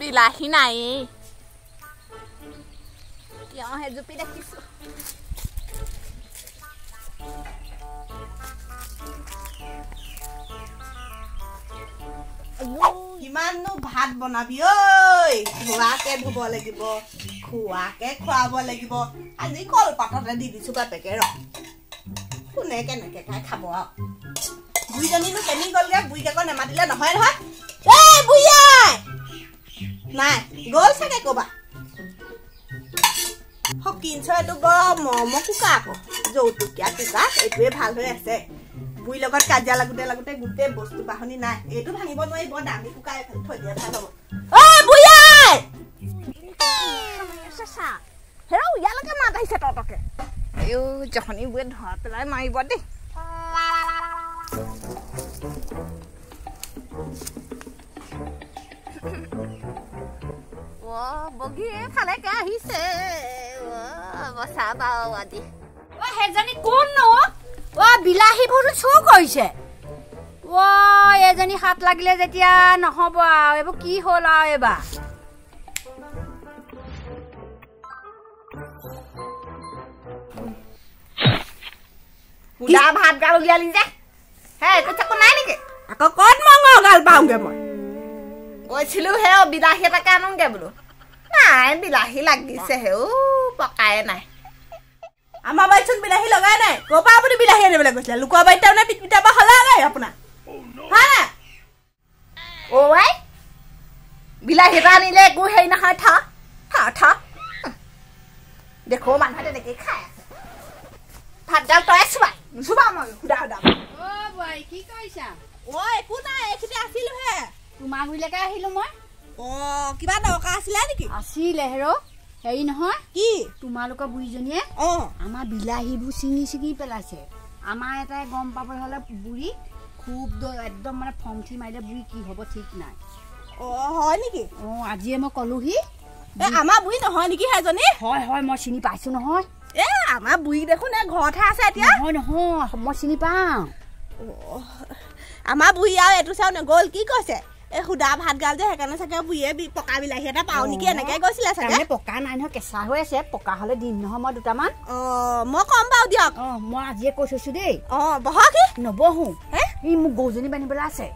বিলাহী নায়েই তিয়ঁহ এজুপি দেখিছো। কিমাননো ভাত বনাবি ঐ। ধোৱাকে ধুব লাগিব খোৱাকে খুৱাব লাগিব। আজি কলপাততে দি দিছো বাপেকে ৰ। কোনে কেনেকে খাই খাব আৰু। বুঢ়ীজনীনো কেনি গ'লগে? বুঢ়ীক আকৌ নেমাতিলে নহয় নহয়। এই বুঢ়ী! নাই গ'ল চাগে ক'বা সকিন চৰাইটো বৰ মৰমৰ কুকা আকৌ। যৌতুকীয়া কুকা এইটোৱে ভাল হৈ আছে। বুঢ়ীৰ লগত কাজিয়া লাগোতে লাগোতে গোটেই বস্তু বাহনি নাই। এইটো ভাঙিব নোৱাৰি বৰ দামী কুকা এইফালে থৈ দিয়া ভাল হ'ব! হেৰৌ ইয়ালৈকে মাত আহিছে তহঁতকে। এই জখনি বুঢ়ে ধৰা পেলাই মাৰিব দেই। এইফালেকে আহিছে অ' বচা বাৰু আজি অ সেইজনী কোন নো অ বিলাহীবোৰ চুৰ কৰিছে অ এজনী হাত লাগিলে যেতিয়া নহ'ব আৰু এইবোৰ কি হ'ল আৰু এইবাৰ সুদা ভাত গাল উলিয়ালি যে হে একো চাকো নাই নেকি আকৌ ক'ত মঙহ গাল পাওঁগে মই কৈছিলো হে অ বিলাহী এটাকে আনোগে বোলো নাই বিলাহী লাগিছে হে ও পকাই নাই আমাৰ বাৰীতচোন বিলাহী লগাই নাই ক'ৰ পৰা আপুনি বিলাহী আনিবলৈ গৈছিলে লোকৰ বাৰীত তাৰমানে পিটপিটাৰ পৰা হলা নাই আপোনাৰ হয় নাই অ' আই বিলাহী এটা আনিলে একো হেৰি নহয় থা থা থা দেখো মানুহে তেনেকেই খাই আছে ভাতডাল তই চোবা চোবা মই সুদা সুদা অ বোৱাৰী কি কৰিছা অ' একো নাই এইখিনি আছিলোহে তোমাৰ গুৰিলৈকে আহিলো মই অ' কিবা দৰকাৰ আছিলে নেকি? আছিলে হেৰ হেৰি নহয়। কি? তোমালোকৰ বুঢ়ীজনীয়ে অঁ। আমাৰ বিলাহীবোৰ ছিঙি ছিঙি পেলাইছে। আমাৰ এটাই গম পাবলৈ হ'লে বুঢ়ী খুব একদম মানে ফংঠি মাৰিলে বুঢ়ী কি হ'ব ঠিক নাই। অঁ হয় নেকি? অঁ আজিয়ে মই ক'লোহি। আমাৰ বুঢ়ী নহয় নেকি সেইজনী? হয় হয় মই চিনি পাইছোঁ নহয়। এ আমাৰ বুঢ়ী দেখোন ঘৰতহে আছে এতিয়া। নহয় নহয় মই চিনি পাওঁ। আমাৰ বুঢ়ী আৰু এইটো চাও নগ'ল। কি কৈছে? এই সুদা ভাত গাল যে সেইকাৰণে চাগে বুঢ়ীয়ে পকা বিলাহী এটা পাওঁ নেকি? এনেকে কৈছিলে চাগে। পকা নাই নহয় কেঁচা হৈ আছে। পকা হ'লে দিম নহয় মই দুটামান। অঁ মই কম বাৰু দিয়ক। অঁ মই আজিয়ে কৈ থৈছোঁ দেই। অঁ বহক নবহো। হে? ই মোক গৰুজনী বান্ধিবলৈ আছে।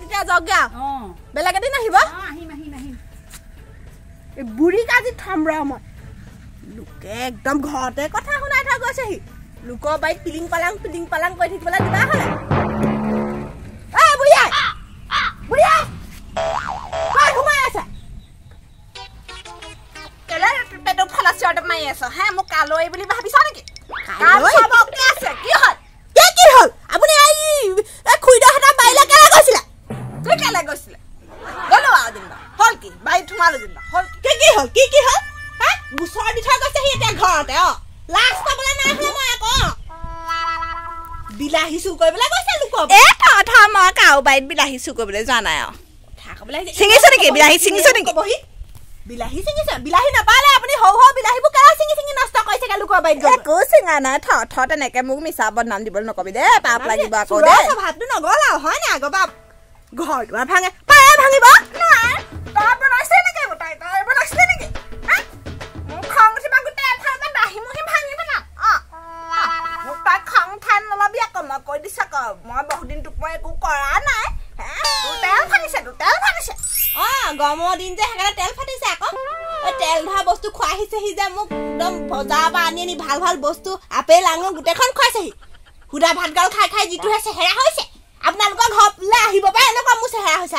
তেতিয়া যাওকগে আৰু বেলেগ এদিন আহিব। বুঢ়ীক আজি থম ৰ মই। লোকে একদম ঘৰতে কথা শুনাই থৈ গৈছেহি। লোকৰ বাৰীত পিলিং পালাং পিলিং পালাং কৰি থাকিবলৈ দিবা হ'লে। পেটত ফলা চিঞৰটো মাৰি আছ হে? মোক কালৈ বুলি ভাবিছ নেকি? কালৈ? কাল চবকে আছে কি হ'ল? কি কি হ'ল? আপুনি এই এই খুৰীদেউহঁতৰ বাৰীলৈ কেলৈ গৈছিলে? তুই কেলে গৈছিলে? গলো আৰু যেনিবা হ'ল কি? বাৰীত সোমালো যেনিবা হ'ল কি? কি কি হ'ল? কি কি হ'ল? হা? গোচৰ দি থৈ এতিয়া ঘৰতে অ। লাজ পাবলৈ নাই হ'লে মই আকৌ। বিলাহী চুৰ কৰিবলৈ গৈছে লোকৰ এই কথা মই কাৰো বাৰীত বিলাহী চুৰ কৰিবলৈ যোৱা নাই আৰু কথা ক'বলৈ আহিছে। ছিঙিছে নেকি? বিলাহী ছিঙিছে নেকি? বিলাহী ছিঙিছে বিলাহী নাপালে আপুনি সৰু সৰু বিলাহীবোৰ কেলৈ ছিঙি ছিঙি নষ্ট কৰিছেগে লোকৰ বাৰীত গৈ। গৈ? একো চিঙা নাই থ থ তেনেকে মোক মিছা বদনাম দিবলৈ নকবি দেই পাপ লাগিব আকৌ দেই। স্বভাৱটো নগ'ল আৰু হয় নাই আগৰ পৰা? ঘৰ দুৱাৰ ভাঙে পাৰে ভাঙিব মই কৈ দিছো আকৌ মই বহুত দিন তোক মই একো কৰা নাই। হে? তোৰ তেল ফাটিছে তোৰ তেল ফাটিছে অ গৰমৰ দিন যে সেইকাৰণে তেল ফাটিছে আকৌ এই তেল ধৰা বস্তু খুৱাই আহিছেহি যে মোক একদম বজাৰৰ পৰা আনি আনি ভাল ভাল বস্তু আপেল আঙুৰ গোটেইখন খুৱাইছেহি। সুদা ভাতগাল খাই খাই যিটোহে চেহেৰা হৈছে। আপোনালোকৰ ঘৰলৈ আহিব পাৰে এনেকুৱা মোৰ চেহেৰা হৈছে।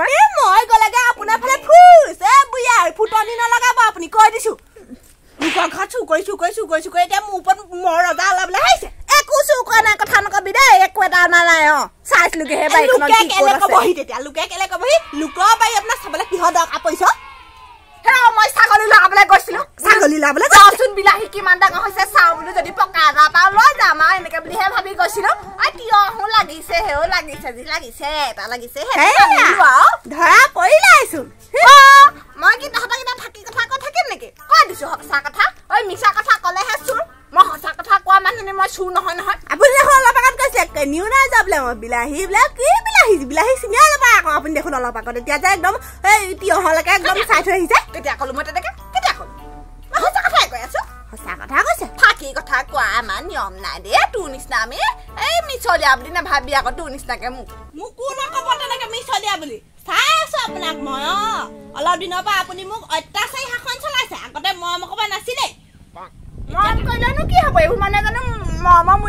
মই। মই গ'লেগে আপোনাৰ ফালে ফুচ। এ বুঢ়াই ফুটনি নলগাব আপুনি কৈ দিছো। লোকৰ ঘৰত চুৰ কৰি চুৰ কৰি চুৰ কৰি চুৰ কৰি এতিয়া মোৰ ওপৰত মোৰ ৰজা ওলাবলৈ আহিছে। একো চুৰ নাই কথা নকবি দেই একো এটা অনা নাই অ। চাইছিলোগে সেই বাৰীখনত লোকে কি কেলে ক'ত আছে। কবহি তেতিয়া লোকে কেলে কবহি? লোকৰ বাৰী আপোনাৰ চাবলৈ কিহৰ দৰকাৰ পৰিছ? হে মই ছাগলী লগাবলৈ গৈছিলো। ছাগলী লাবলৈ চাওচোন বিলাহী কিমান ডাঙৰ হৈছে চাওঁ বোলো যদি পকা এটা পাওঁ লৈ যাম আৰু এনেকে বুলিহে ভাবি গৈছিলো। তিয়হো লাগিছে হেও লাগিছে যি লাগিছে এটা লাগিছে। ধৰা পৰিলাইচোন অ, মই কি তহঁতক এতিয়া থাকি কথা কৈ থাকিম নেকি? কৈ দিছো সঁচা কথা। ঐ মিছা কথা ক'লেহে চোৰ মই চুৰ নহয় নহয়। আপুনি দেখোন অলপ আগত কৈছে চেকেনিও নাই যা বোলে মই বিলাহী বোলে কি বিলাহী বিলাহী চিনিয়ে নাপায় আকৌ আপুনি দেখোন অলপ আগত এতিয়া যে একদম এই তিয়হলৈকে একদম চাই থৈ আহিছে। কেতিয়া ক'লো মই তেনেকে? কেতিয়া ক'লো? মই সঁচা কথাই কৈ আছো। সঁচা কথা কৈছে। ফাঁকি কথা কোৱা আমাৰ নিয়ম নাই দেই তোৰ নিচিনা আমি এই মিছলীয়া বুলি নাভাবি আকৌ তোৰ নিচিনাকে মোক। মোক কোনে ক'ব তেনেকে মিছলীয়া বুলি? চাই আছো আপোনাক মই অলপ দিনৰ পৰা আপুনি মোক অত্যাচাৰী শাসন চলাইছে আগতে মৰম অকমান নাছিলেই মৰম কৰিলেনো কি হ'ব এইবোৰ মানে জানো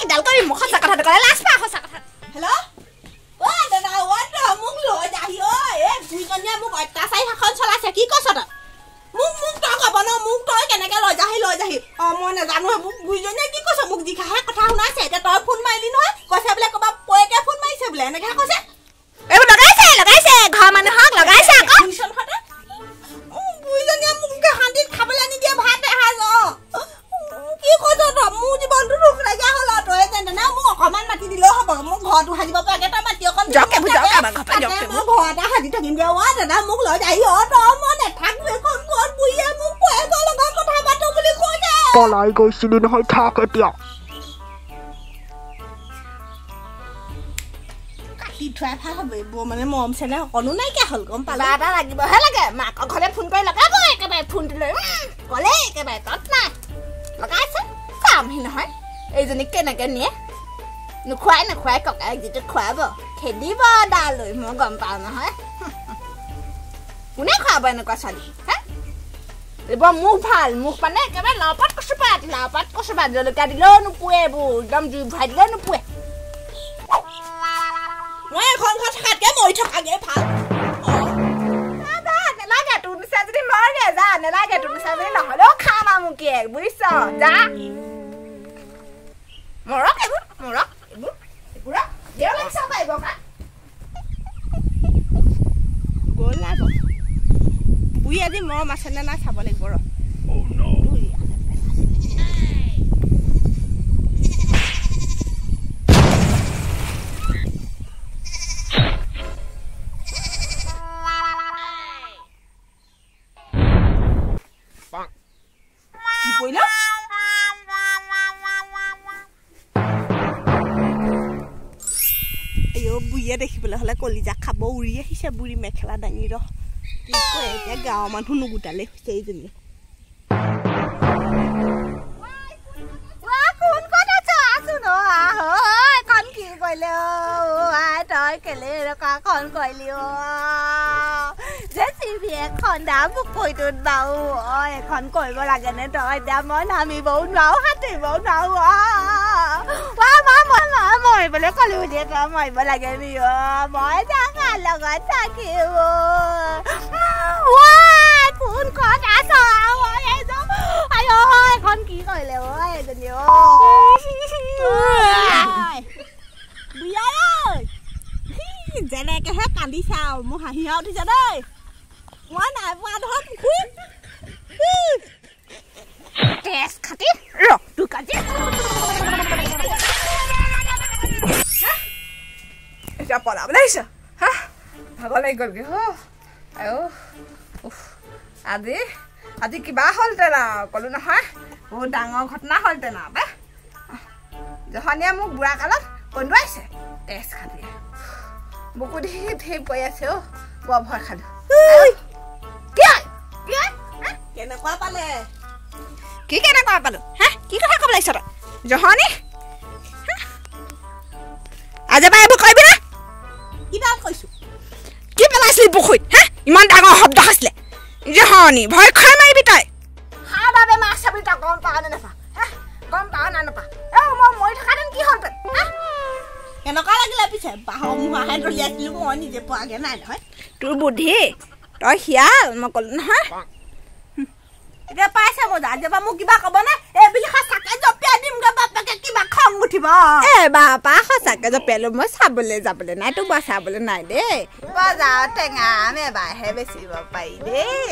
কিডাল কৰিম মোক সঁচা কথাটো ক'লে লাজ পাওঁ সঁচা কথা হেল্ল' অ অ মোক লৈ যাহি ঐ এই দুইজনীয়ে মোক অত্যাচাৰী শাসন দাদা মোক লৈ যাহি অ তই মই নেথাকো এখন ঘৰত বুঢ়ীয়ে মোক পয়েকৰ লগত কথা পাতো বুলি কৈছে পলাই গৈছিলি নহয় থাক এতিয়া। কাটি থোৱাই ভাল হ'ব এইবোৰ মানে মৰম চেনেহ অকণো নাইকিয়া হ'ল গম কিবা পালা এটা লাগিবহে লাগে মাকৰ ঘৰলে ফোন কৰি লগাব একেবাৰে ফোনটো লৈ উম, ক'লে একেবাৰে তত নাই। লগাইছে চামহি নহয় এইজনীক কেনেকে নিয়ে? নোখোৱাই নোখোৱাই ককাইক যিটো খুৱাব খেদিব দা লৈ মই গম পাওঁ নহয়। কোনে খুৱাব এনেকুৱা ছোৱালী? হে? এইবোৰ মুখ ভাল মুখ মানে একেবাৰে লাওপাত কচুপাত লাওপাত কচুপাত জলকীয়া দিলেও নোপোৱে এইবোৰ একদম জুই ভৰাই দিলেও নোপোৱে। মই এখন ঘৰত থকাতকে বুঢ়ী আজি মৰম আছে নে নাই চাব লাগিব ৰ। কি পৰিল আইঅ বুঢ়ীয়ে দেখিবলৈ হ'লে কলিজা খাব উৰি আহিছে বুঢ়ী মেখেলা দাঙি ৰ কি কয় এতিয়া গাঁৱৰ মানুহ নুগোটালে হৈছে এইজনী কোন ক'ত আছ আছো ন এখন কি কৰিলে আই তই কেলে এনেকুৱা খন কৰিলি যে চিবি এখন দাম পুখুৰীটোত বাৰু অ এখন কৰিব লাগেনে তই এতিয়া মই নামিবও নোৱাৰো সাঁতুৰিবও নোৱাৰো মা মা মই মা মৰিবলৈ ক'লো দিয়ে তই মৰিব লাগে নি অ মই যাঙাৰ লগত থাকিম কোন ক'ত আছ মই এইজন আইঅ এখন কি কৰিলে অ এজনী অ বুঢ়া ঐ যেনেকেহে কান্দিছা আৰু মোৰ হাঁহি আৰু উঠিছে দেই মই নাই পোৱা নহয় পুখুৰীত তেজ খাটি ৰ তোৰ কাজি এতিয়া পলাবলৈ আহিছ হা ভাগৰ লাগি গ'লগে হ আইঅ উফ আজি আজি কিবা হ'লহেঁতেন আৰু ক'লো নহয় বহুত ডাঙৰ ঘটনা হ'লহেঁতেন আৰু বে। জহনীয়ে মোক বুঢ়া কালত কন্দুৱাইছে তেজ খাটি বুকু ধেৰ ধেৰ পৰি আছে অ' বৰ ভয় খালোঁ। হ'ল? হ'ল? কেনেকুৱা পালে? কি কেনেকুৱা পালো? হা? কি কথা ক'ব লাগিছ তই? জহনী? আজি পৰা এইবোৰ কৰিবি না? কিডাল কৈছো? কি পেলাইছিলি পুখুৰীত হা? ইমান ডাঙৰ শব্দ খাইছিলে জহনী ভয় খাই মাৰিবি তই সাৰ বাবে মাছ চাবি তই গম পাৱ নে নাপা হা? গম পাৱ না নাপা এ মই মৰি থকাহেঁতেন কি হ'ল তই হা? কেনেকুৱা লাগিলে পিছে বাঁহৰ মুহাহে দলিয়াইছিলো মই নিজে পোৱাগে নাই নহয়। তোৰ বুদ্ধি তই শিয়াল মই ক'লো নহয়। এতিয়া পাইছে মজা আজিৰ পৰা মোক কিবা ক'ব নে? এই বুলি সঁচাকে এতিয়া কিবা খং উঠিব? এ বাপা সঁচাকে জপিয়ালো মই চাবলৈ যাবলৈ নাই তোক বা চাবলৈ নাই দেই। বজাৰত টেঙা আম এবাৰহে বেচিব পাৰি দেই।